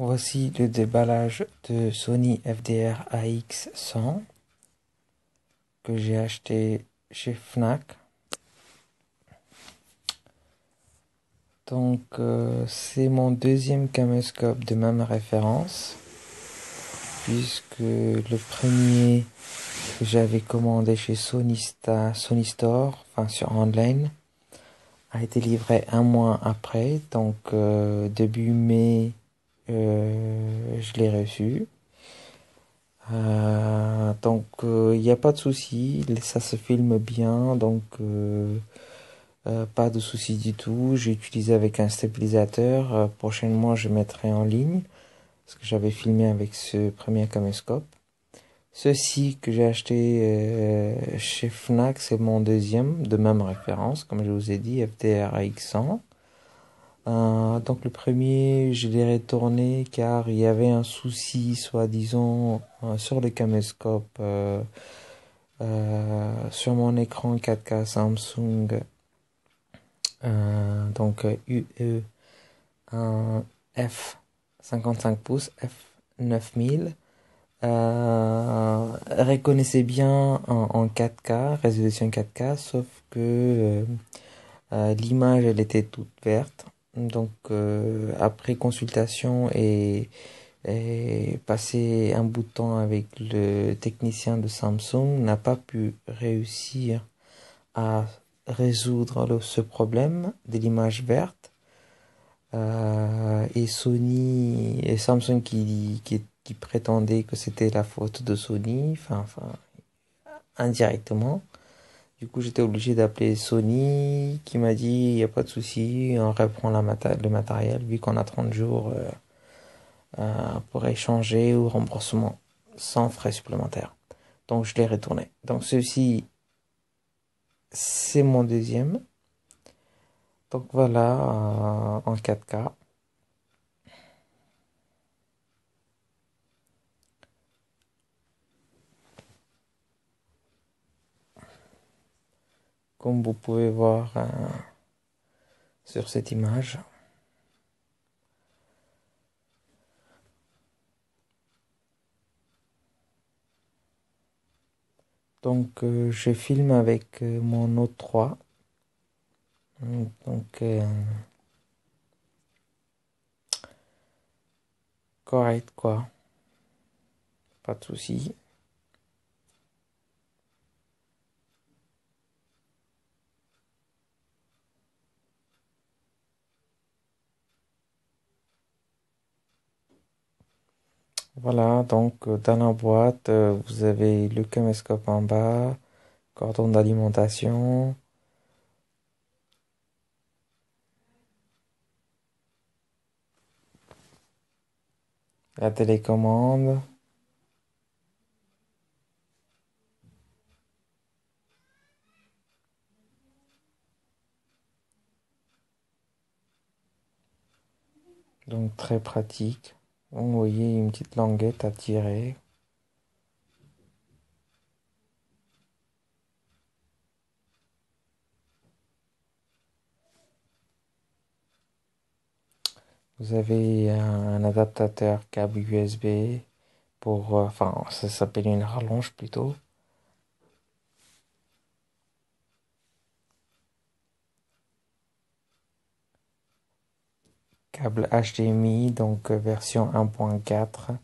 Voici le déballage de Sony FDR AX100 que j'ai acheté chez Fnac. Donc euh, c'est mon deuxième caméscope de même référence puisque le premier que j'avais commandé chez Sony, Store, enfin sur online, a été livré un mois après, donc euh, début mai euh, je l'ai reçu. Euh, donc il n'y a pas de souci, ça se filme bien, donc pas de souci du tout. J'ai utilisé avec un stabilisateur. prochainement, je mettrai en ligne ce que j'avais filmé avec ce premier caméscope. Ceci que j'ai acheté chez Fnac, c'est mon deuxième de même référence, comme je vous ai dit, FDR AX100. Euh, donc le premier, je l'ai retourné car il y avait un souci, soi-disant, euh, sur le caméscope, euh, sur mon écran 4K Samsung, donc UE F 55 pouces, F9000. reconnaissait bien en, 4K, résolution 4K, sauf que l'image elle était toute verte. Donc euh, après consultation et, passé un bout de temps avec le technicien de Samsung, n'a pas pu réussir à résoudre ce problème de l'image verte. Euh, et Sony et Samsung qui, qui, qui prétendait que c'était la faute de Sony, enfin, enfin indirectement. Du coup, j'étais obligé d'appeler Sony qui m'a dit il n'y a pas de souci, on reprend le matériel vu qu'on a 30 jours euh, euh, pour échanger ou remboursement sans frais supplémentaires. Donc, je l'ai retourné. Donc, ceci, c'est mon deuxième. Donc, voilà, euh, en 4K. Comme vous pouvez voir euh, sur cette image. Donc euh, je filme avec euh, mon Note 3. Donc correct quoi. Pas de souci. Voilà, donc euh, dans la boîte, euh, vous avez le caméscope en bas, cordon d'alimentation, la télécommande, donc très pratique. Vous voyez une petite languette à tirer. Vous avez un, adaptateur câble USB pour, euh, enfin, ça s'appelle une rallonge plutôt. Câble HDMI, donc euh, version 1.4,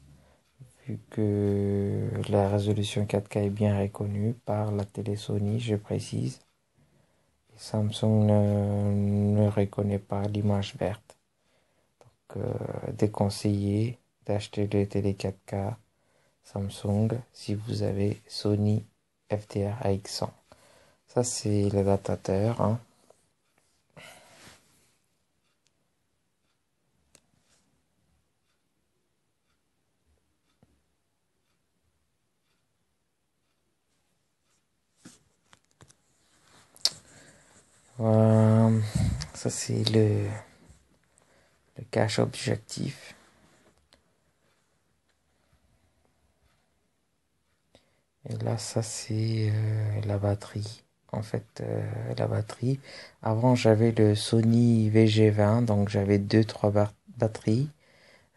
vu que la résolution 4K est bien reconnue par la télé Sony, je précise. Samsung ne, reconnaît pas l'image verte. Donc, euh, déconseillé d'acheter le télé 4K Samsung si vous avez Sony FDR AX100. Ça, c'est l'adaptateur. Voilà, ça c'est le, le cache objectif. Et là, ça c'est euh, la batterie. En fait, euh, la batterie. Avant, j'avais le Sony VG20, donc j'avais deux trois batteries.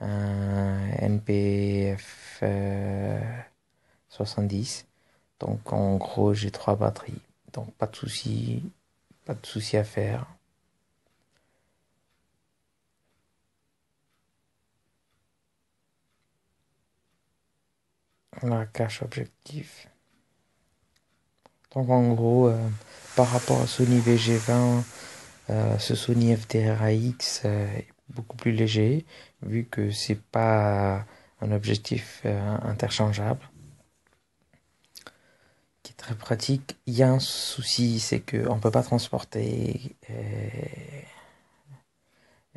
un NPF 70. Donc en gros j'ai trois batteries. Donc pas de souci, pas de souci à faire. La cache objectif. Donc en gros, euh, par rapport à Sony VG20, euh, ce Sony FDR-AX euh, est beaucoup plus léger, vu que c'est pas un objectif interchangeable qui est très pratique. Il y a un souci, c'est qu'on ne peut pas transporter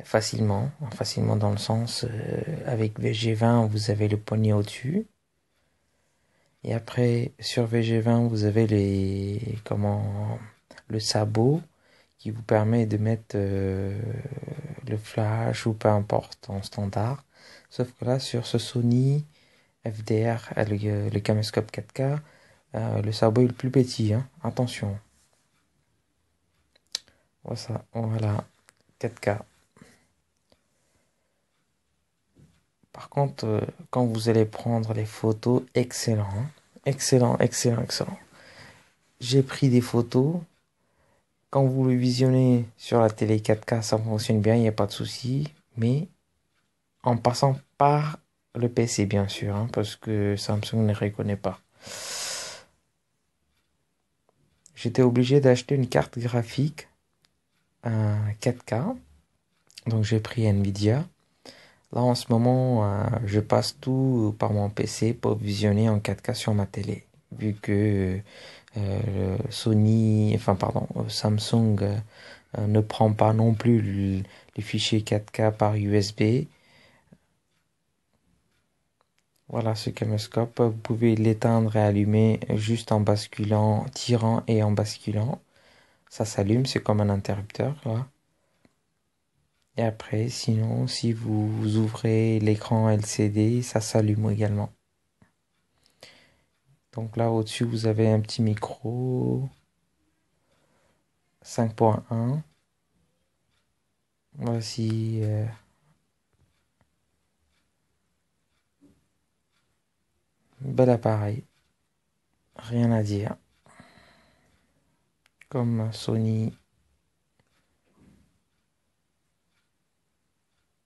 facilement, facilement dans le sens avec VG20 vous avez le poignet au-dessus et après, sur VG20, vous avez les, comment, le sabot qui vous permet de mettre euh, le flash ou peu importe en standard. Sauf que là, sur ce Sony FDR, euh, le, le caméscope 4K, euh, le sabot est le plus petit. Hein. Attention. Voilà, voilà, 4K. Par contre, euh, quand vous allez prendre les photos, excellent. Hein. excellent, excellent, excellent. J'ai pris des photos. Quand vous le visionnez sur la télé 4K, ça fonctionne bien, il n'y a pas de souci. Mais en passant par le PC, bien sûr, hein, parce que Samsung ne reconnaît pas. J'étais obligé d'acheter une carte graphique 4K. Donc j'ai pris Nvidia. Là, en ce moment, euh, je passe tout par mon PC pour visionner en 4K sur ma télé. Vu que euh, Sony, enfin pardon, Samsung euh, ne prend pas non plus les fichiers 4K par USB. Voilà ce caméscope. Vous pouvez l'éteindre et allumer juste en basculant, tirant et en basculant. Ça s'allume, c'est comme un interrupteur. Là. Et après, sinon, si vous ouvrez l'écran LCD, ça s'allume également. Donc là, au-dessus, vous avez un petit micro 5.1. Voici euh, bel appareil. Rien à dire. Comme Sony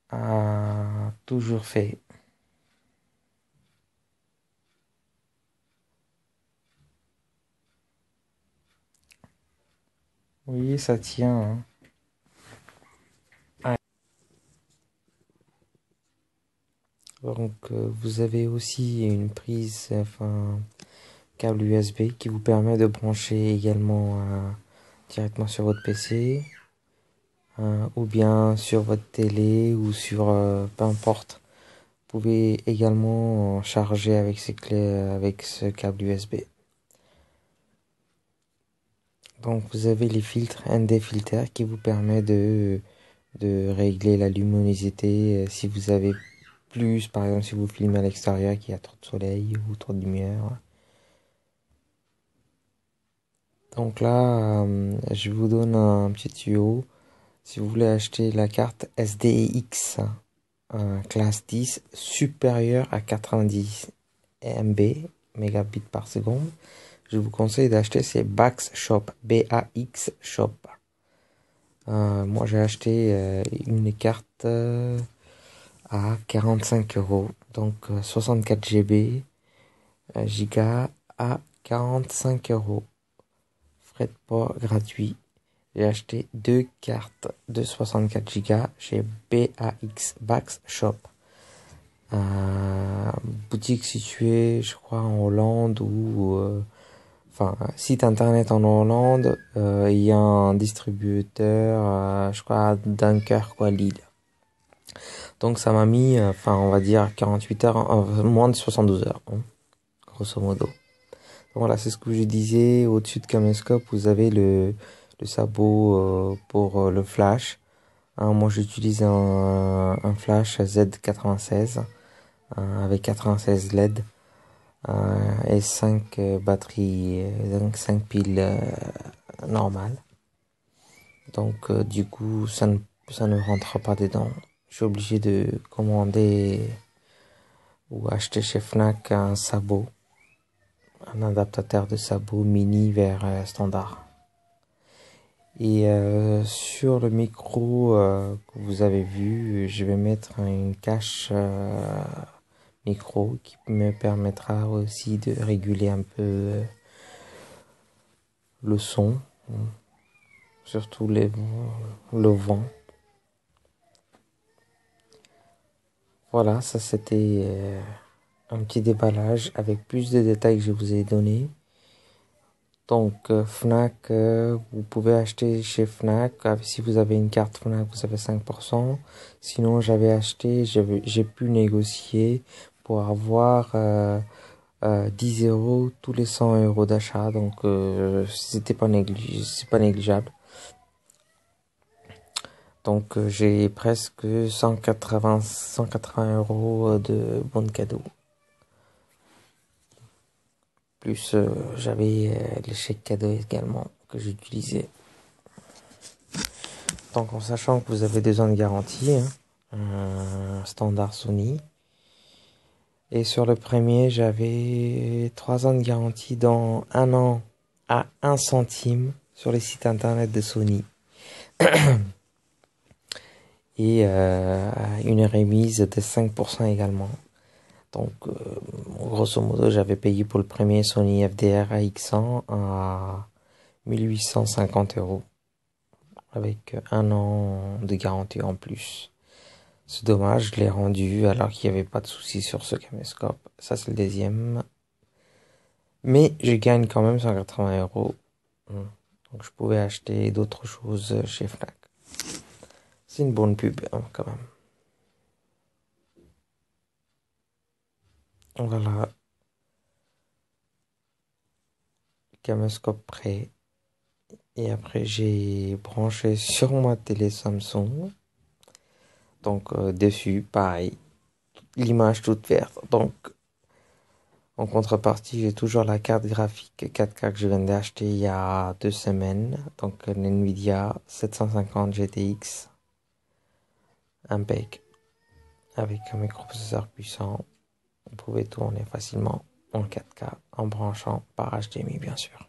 a toujours fait. Oui, ça tient. Hein. Donc, euh, vous avez aussi une prise, enfin, câble USB qui vous permet de brancher également euh, directement sur votre PC. Euh, ou bien sur votre télé ou sur peu importe. Vous pouvez également charger avec ces clés avec ce câble USB. Donc vous avez les filtres ND Filter qui vous permet de, de régler la luminosité si vous avez plus, par exemple si vous filmez à l'extérieur qu'il y a trop de soleil ou trop de lumière. Donc là, je vous donne un petit tuyau si vous voulez acheter la carte SDX classe 10 supérieure à 90 MB, mégabits par seconde, je vous conseille d'acheter ces Bax Shop, B-A-X Shop. Euh, moi j'ai acheté euh, une carte euh, à 45 euros, donc 64 GB, giga à 45 euros. Frais de port gratuit. J'ai acheté deux cartes de 64 Go chez BAX Bax Shop. Euh, boutique située, je crois, en Hollande ou... Euh, enfin, site internet en Hollande. Euh, il y a un distributeur, je crois, à Dunkerque. Donc ça m'a mis, enfin, on va dire 48 heures, moins de 72 heures, hein, grosso modo. voilà, c'est ce que je disais. Au-dessus de Caméscope, vous avez le le sabot euh, pour euh, le flash. Hein, moi j'utilise un, flash Z96 euh, avec 96 LED et 5 batteries, donc 5 piles normales. Donc du coup ça ne, ça ne rentre pas dedans. Je suis obligé de commander ou acheter chez Fnac un sabot, un adaptateur de sabot mini vers euh, standard. Et euh, sur le micro euh, que vous avez vu, je vais mettre une cache micro qui me permettra aussi de réguler un peu le son, surtout le vent. Voilà, ça c'était euh, un petit déballage avec plus de détails que je vous ai donné. Donc euh, Fnac, euh, vous pouvez acheter chez Fnac. Si vous avez une carte Fnac, vous avez 5%. Sinon, j'avais acheté, j'ai pu négocier pour avoir 10 euros tous les 100 euros d'achat. Donc c'était pas négligeable. Donc euh, j'ai presque 180, 180 euros euh, de bons cadeaux. Plus euh, j'avais les chèques cadeaux également que j'utilisais. Donc en sachant que vous avez deux ans de garantie, hein, standard Sony. Et sur le premier, j'avais trois ans de garantie dans un an à un centime sur les sites internet de Sony. et euh, une remise de 5% également. Donc, euh, grosso modo, j'avais payé pour le premier Sony FDR AX100 à 1850 euros avec un an de garantie en plus. C'est dommage, je l'ai rendu alors qu'il n'y avait pas de souci sur ce caméscope. Ça, c'est le deuxième. Mais je gagne quand même 180 euros. Donc, je pouvais acheter d'autres choses chez Fnac. C'est une bonne pub, hein, quand même. Voilà. Caméscope prêt. Et après, j'ai branché sur ma télé Samsung. Donc, euh, dessus, pareil. L'image toute verte. Donc, en contrepartie, j'ai toujours la carte graphique 4K que je viens d'acheter il y a deux semaines. Donc, l'NVIDIA 750 GTX bec avec un microprocesseur puissant. Vous pouvez tourner facilement en 4K en branchant par HDMI bien sûr.